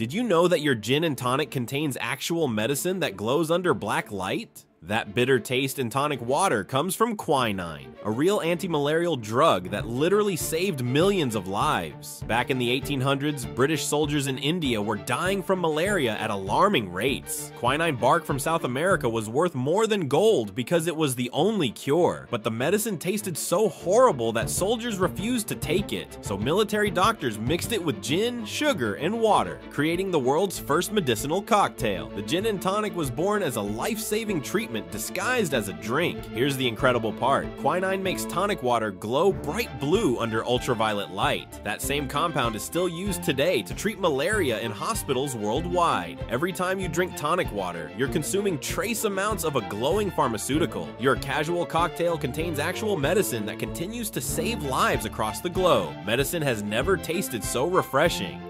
Did you know that your gin and tonic contains actual medicine that glows under black light? That bitter taste in tonic water comes from quinine, a real anti-malarial drug that literally saved millions of lives. Back in the 1800s, British soldiers in India were dying from malaria at alarming rates. Quinine bark from South America was worth more than gold because it was the only cure, but the medicine tasted so horrible that soldiers refused to take it, so military doctors mixed it with gin, sugar, and water, creating the world's first medicinal cocktail. The gin and tonic was born as a life-saving treatment treatment disguised as a drink. Here's the incredible part. Quinine makes tonic water glow bright blue under ultraviolet light. That same compound is still used today to treat malaria in hospitals worldwide. Every time you drink tonic water, you're consuming trace amounts of a glowing pharmaceutical. Your casual cocktail contains actual medicine that continues to save lives across the globe. Medicine has never tasted so refreshing.